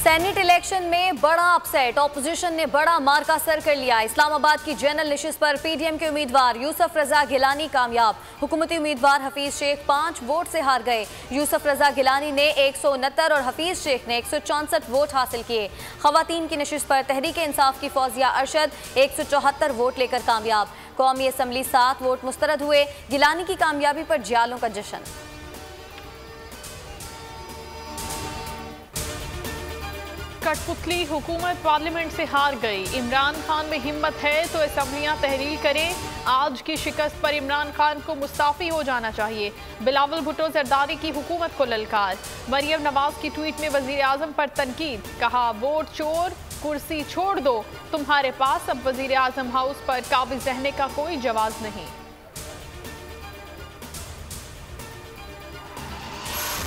Senate election में बड़ा upset. Opposition ने बड़ा मार्का सर कर लिया। इस्लामाबाद की जनरल नशिस्त पर पीडीएम के उम्मीदवार यूसुफ रजा गिलानी कामयाब। हुकूमती उम्मीदवार हफीज शेख पाँच वोट से हार गए। यूसुफ रजा गिलानी ने एक और हफीज शेख ने एक वोट हासिल किए। खातन की नशिस्त पर तहरीक इंसाफ की फौजिया अरशद एक वोट लेकर कामयाब। कौमी असम्बली सात वोट मुस्तरद हुए। गिलानी की कामयाबी पर जियालों का जश्न। कठपुतली हुकूमत पार्लियामेंट से हार गई। इमरान खान में हिम्मत है तो असम्बलियाँ तहरीर करें। आज की शिकस्त पर इमरान खान को मुस्ताफ़ी हो जाना चाहिए। बिलावल भुटो जरदारी की हुकूमत को ललकार। मरियम नवाज़ की ट्वीट में वज़ीर आज़म पर तनकीद। कहा, वोट चोर, कुर्सी छोड़ दो। तुम्हारे पास अब वज़ीर आज़म हाउस पर काबिज रहने का कोई जवाब नहीं।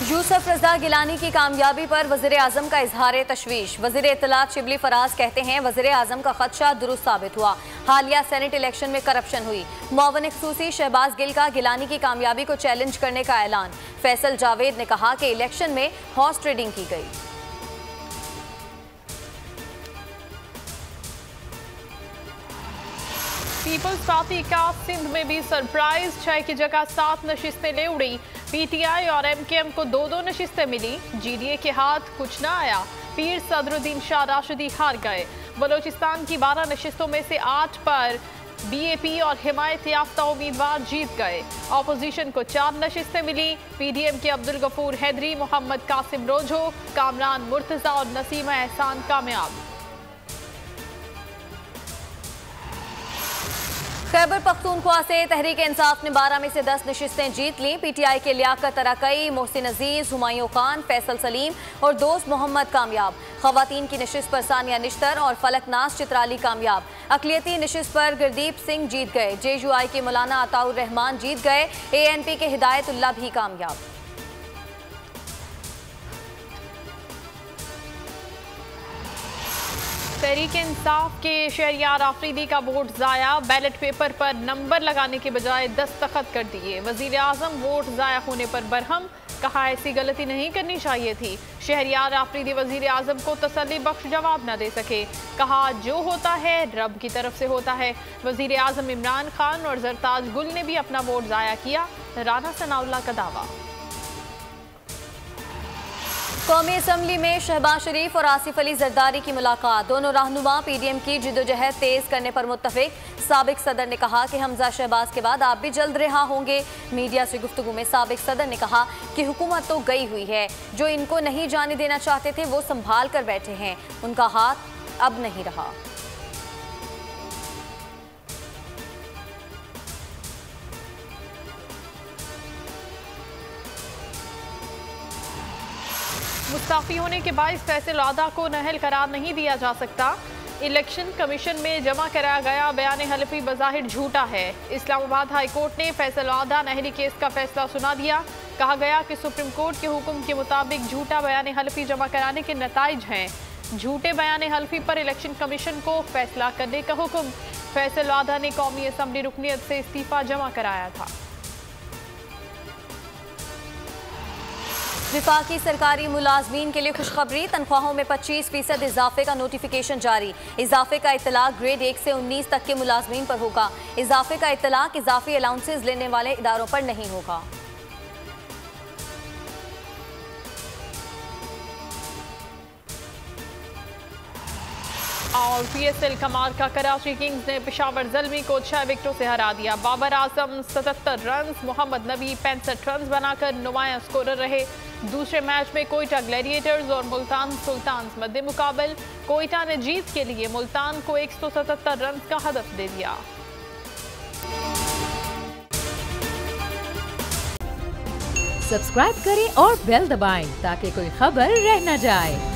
यूसुफ रजा गिलानी की कामयाबी पर वज़ीर आज़म का इजहार तशवीश। वज़ीर इतलात शिबली फराज कहते हैं वज़ीर आज़म का खदशा दुरुस्त साबित हुआ। हालिया सेनेट इलेक्शन में करप्शन हुई। मौवन खसूसी शहबाज गिल का गिलानी की कामयाबी को चैलेंज करने का ऐलान। फैसल जावेद ने कहा कि इलेक्शन में हॉर्स ट्रेडिंग की गई। पीपल्स पार्टी का सिंध में भी सरप्राइज़। छह की जगह सात नशिस्तें ले उड़ी। पीटीआई और एमकेएम को दो दो नशिस्तें मिली। जीडीए के हाथ कुछ न आया। पीर सदरुद्दीन शाह राशिदी हार गए। बलोचिस्तान की बारह नशिस्तों में से आठ पर बीएपी और हिमायत याफ्ता उम्मीदवार जीत गए। ऑपोजिशन को चार नशिस्तें मिली। पीडीएम के अब्दुल गफूर हैदरी, मोहम्मद कासिम रोजो कामरान मुर्तजा और नसीमा एहसान कामयाब। खैबर पख्तूनख्वा से तहरीक इंसाफ ने बारह में से दस नशस्तें जीत ली। पीटीआई के लियाकत तराकई मोहसिन अज़ीज़, हुमायूं खान, फैसल सलीम और दोस्त मोहम्मद कामयाब। खवतिन की नशस्त पर सानिया निश्तर और फलकनाज चित्राली कामयाब। अकलीती नशस्त पर गुरदीप सिंह जीत गए। जे यू आई के मौलाना अताउर रहमान जीत गए। ए एन पी के हिदायतुल्ला भी कामयाब। तहरीक इंसाफ के शहरियार आफरीदी का वोट ज़ाया। बैलेट पेपर पर नंबर लगाने के बजाय दस्तखत कर दिए। वज़ीर आज़म वोट ज़ाया होने पर बरहम, कहा ऐसी गलती नहीं करनी चाहिए थी। शहरियार आफरीदी वज़ीर आज़म को तसली बख्श जवाब न दे सके। कहा, जो होता है, रब की तरफ़ से होता है। वज़ीर आज़म इमरान खान और जरताज गुल ने भी अपना वोट ज़ाया किया। राना सनाउल्ला का दावा। कौमी असम्बली में शहबाज शरीफ और आसिफ अली जरदारी की मुलाकात। दोनों रहनुमा पीडीएम की जिदोजहद तेज करने पर मुतफिक सबक सदर ने कहा कि हमजा शहबाज के बाद आप भी जल्द रिहा होंगे। मीडिया से गुफ्तु में सबक सदर ने कहा कि हुकूमत तो गई हुई है। जो इनको नहीं जाने देना चाहते थे, वो संभाल कर बैठे हैं। उनका हाथ अब नहीं रहा। मुस्ताफ़ी होने के बाद फैसल आदा को नहल करार नहीं दिया जा सकता। इलेक्शन कमीशन में जमा कराया गया बयान हल्फी बज़ाहिर झूठा है। इस्लामाबाद हाई कोर्ट ने फैसल आदा नहरी केस का फैसला सुना दिया। कहा गया कि सुप्रीम कोर्ट के हुक्म के मुताबिक झूठा बयान हल्फी जमा कराने के नतज हैं। झूठे बयान हल्फी पर इलेक्शन कमीशन को फैसला करने का हुक्म। फैसल आदा ने कौमी असम्बली रुकनीत से इस्तीफ़ा जमा कराया था। विफाकी सरकारी मुलाजमीन के लिए खुशखबरी, तनख्वाहों में 25 फ़ीसद इजाफे का नोटिफिकेशन जारी। इजाफे का इतलाक ग्रेड एक से 19 तक के मुलाजमीन पर होगा। इजाफे का इतलाक इजाफी अलाउंसेज लेने वाले इदारों पर नहीं होगा। और पी एस एल कमाल का कराची किंग्स ने पिशावर जलमी को छह विकेटों से हरा दिया। बाबर आज़म सतहत्तर रन मोहम्मद नबी पैंसठ रन बनाकर नुमाया स्कोरर रहे। दूसरे मैच में कोयटा ग्लैडिएटर्स और मुल्तान सुल्तान मध्य मुकाबल। कोयटा ने जीत के लिए मुल्तान को 177 रन का हदफ दे दिया। सब्सक्राइब करें और बेल दबाएँ ताकि कोई खबर रह न जाए।